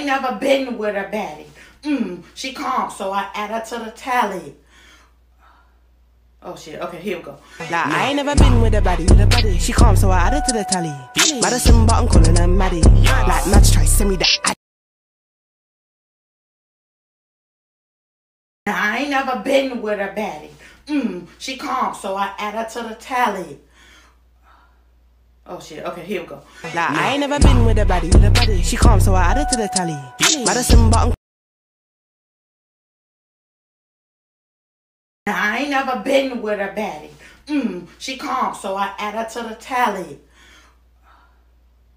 ain't never been with a baddie. Mm, she calm, so I add her to the tally. Oh shit, okay, here we go. Like, I ain't never been with a baddie, with a baddie. She calm, so I add her to the tally. Madison, but I'm calling her Maddie. Like, Mads try send me that. I ain't never been with a baddie. Mm, she calm, so I add her to the tally. Oh shit, okay, here we go. Like, I ain't never been with a baddie, with a baddie. She calm, so I add her to the tally. Madison, but I'm I ain't never been with a baddie. Mm, she calm, so I add her to the tally.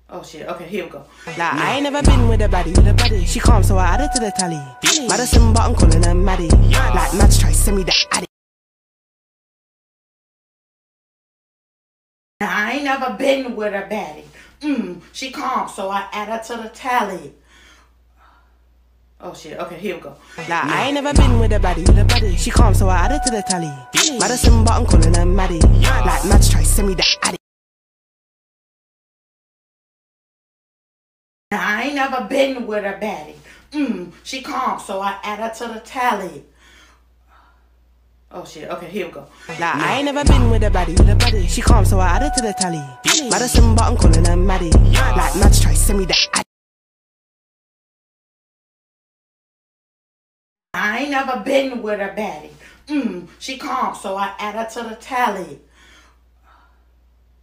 Oh shit, okay, here we go. Like, I ain't never been with a baddie, with a baddie. She calm, so I add her to the tally. Madison, but I'm calling her Maddie. Like, Mads try send me the addy. Ain't never been with a baddie. Mm, she calm, so I add her to the tally. Oh shit, okay, here we go. Like, I ain't never been with a baddie, with a baddie. She calm, so I add her to the tally. Madison, but I'm calling her Maddie. Like, Mads try send me that addy. I ain't never been with a baddie. Mm, she calm, so I add her to the tally. Oh shit, okay, here we go. Like, I ain't never been with a baddie, with a baddie. She calm, so I add her to the tally. Madison, but I'm calling her Maddie. Like, Mads try send me that. I ain't never been with a baddie. Mm, she calm, so I add her to the tally.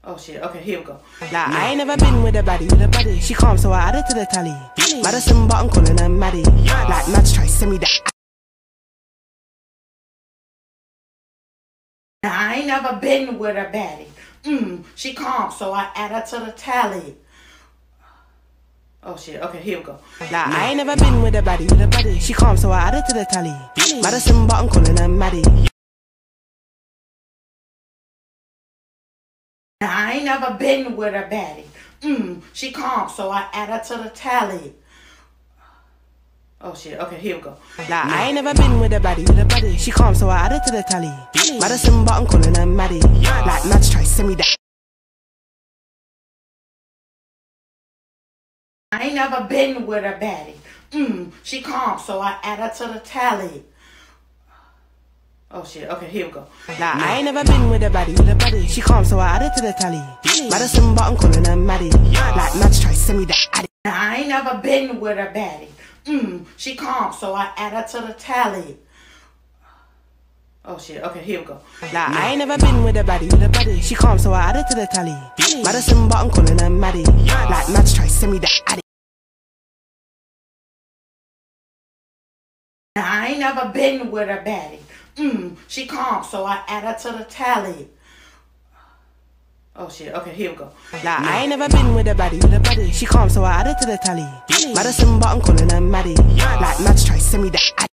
Oh shit, okay, here we go. Like, I ain't never been with a baddie, with a baddie. She calm, so I add her to the tally. Madison, but I'm calling her Maddie. Like, Mads try send me that I ain't never been with a baddie. Mm, she calm, so I add her to the tally. Oh shit, okay, here we go. I ain't never been with a baddie, with a baddie. She calm, so I add her to the tally. Madison, but I'm calling her Maddie. I ain't never been with a baddie. Mm, she calm, so I add her to the tally. Oh shit, okay, here we go. Like, I ain't never been with a baddie, with a baddie. She calm, so I add her to the tally. Madison, but I'm calling her Maddie. Like, Mads try send me that. I ain't never been with a baddie. Mm, she calm, so I add her to the tally. Oh shit, okay, here we go. Like, I ain't never been with a baddie, with a baddie. She calm, so I add her to the tally. Madison, but I'm calling her Maddie. Like, Mads try send me that addy. I ain't never been with a baddie. Mm, she calm, so I add her to the tally. Oh shit, okay, here we go. Like, I ain't never been with a baddie, with a baddie. She calm, so I add her to the tally. Madison, but I'm calling her Maddie. Like, Mads try send me that addy. I ain't never been with a baddie. Mm, she calm, so I add her to the tally. Oh shit, okay, here we go. Like, I ain't never been with a baddie, with a baddie. She calm, so I add her to the tally. Madison, but I'm calling her Maddie. Like, Mads try send me that addy.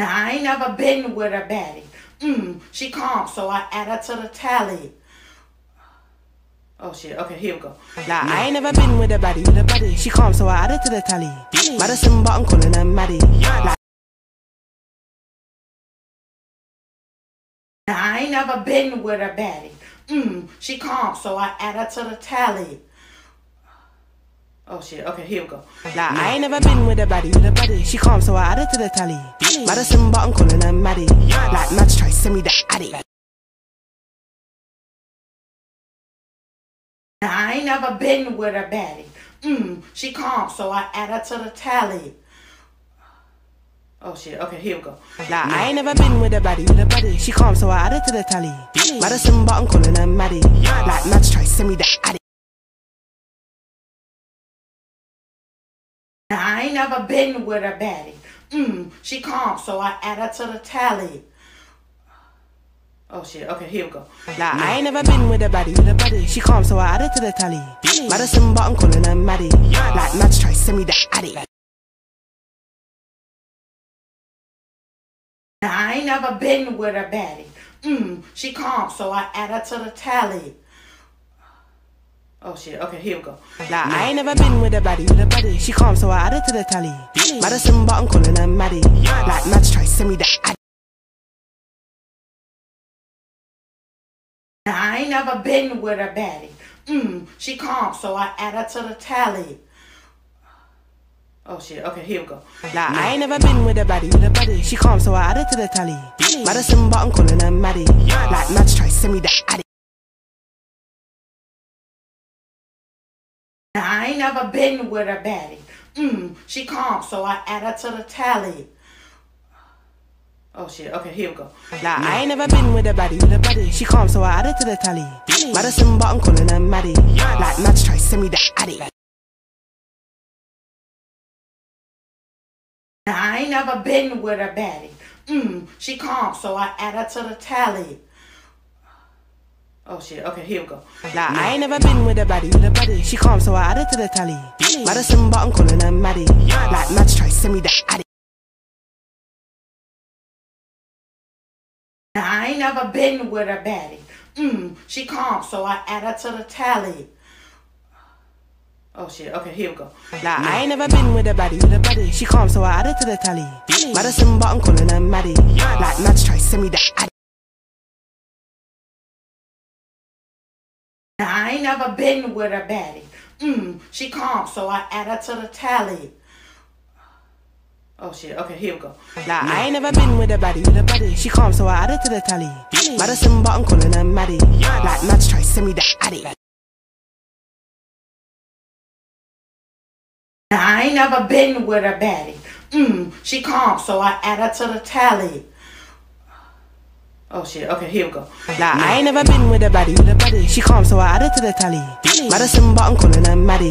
I ain't never been with a baddie. Mm, she calm, so I add her to the tally. Oh shit, okay, here we go. Like, I ain't never been with a baddie, with a baddie. She calm, so I add her to the tally. Madison, but I'm calling her Maddie. Like, I ain't never been with a baddie. Mm, she calm, so I add her to the tally. Oh shit, okay, here we go. Like, I ain't never been with a baddie, with a baddie. She calm, so I add her to the tally. Madison, but I'm calling her Maddie. Like, Mads try send me that addy. I ain't never been with a baddie. Mm, she calm, so I add her to the tally. Oh shit, okay, here we go. Like, I ain't never been with a baddie, with a baddie. She calm, so I add her to the tally. Madison, but I'm calling her Maddie. Like, Mads try send me that addy. I ain't never been with a baddie. Mm, she calm, so I add her to the tally. Oh shit, okay, here we go. Like, I ain't never been with a baddie, with a baddie. She calm, so I add her to the tally. Madison, but I'm calling her Maddie. Like, Mads try send me that addy. I ain't never been with a baddie. Mm, she calm, so I add her to the tally. Oh shit, okay, here we go. Like, I ain't never been with a baddie, with a baddie. She calm, so I add her to the tally. Madison, but I'm calling her Maddie. Like, Mads try send me that addy. I ain't never been with a baddie. Mm, she calm, so I add her to the tally. Oh shit. Okay, here we go. Like I ain't never been with a baddie, with a baddie. She calm, so I add her to the tally. Madison button calling her Maddie. Like Mads try send me that addy. Now, I ain't never been with a baddie. Mm, she calm, so I add her to the tally. Oh shit. Okay, here we go. Like I ain't never been with a baddie, with a baddie. She calm, so I add her to the tally. Madison button calling her Maddie. Like Mads try send me that addy. Now, ain't never been with a baddie. Mm, she calm, so I add her to the tally. Oh shit. Okay, here we go. Like I ain't never been with a baddie, with a baddie. She calm, so I add her to the tally. Madison button calling her Maddie. Like Mads try send me that addy. Now, I ain't never been with a baddie. Mm, she calm, so I add her to the tally. Oh shit. Okay, here we go. Like I ain't never been with a baddie, with a baddie. She calm, so I add her to the tally. Madison button calling her Maddie. Like Mads try send me that addy. Now, I ain't never been with a baddie. Mm, she calm, so I add her to the tally. Oh shit. Okay, here we go. Like I ain't never been with a baddie, with a baddie. She calm, so I add her to the tally. Madison button calling her Maddie. Like Mads try send me that addy. I ain't never been with a baddie. Mm, she calm, so I add her to the tally. Oh shit. Okay, here we go. Like I ain't never been with a baddie, with a baddie. She calm, so I add her to the tally. Madison button calling her Maddie.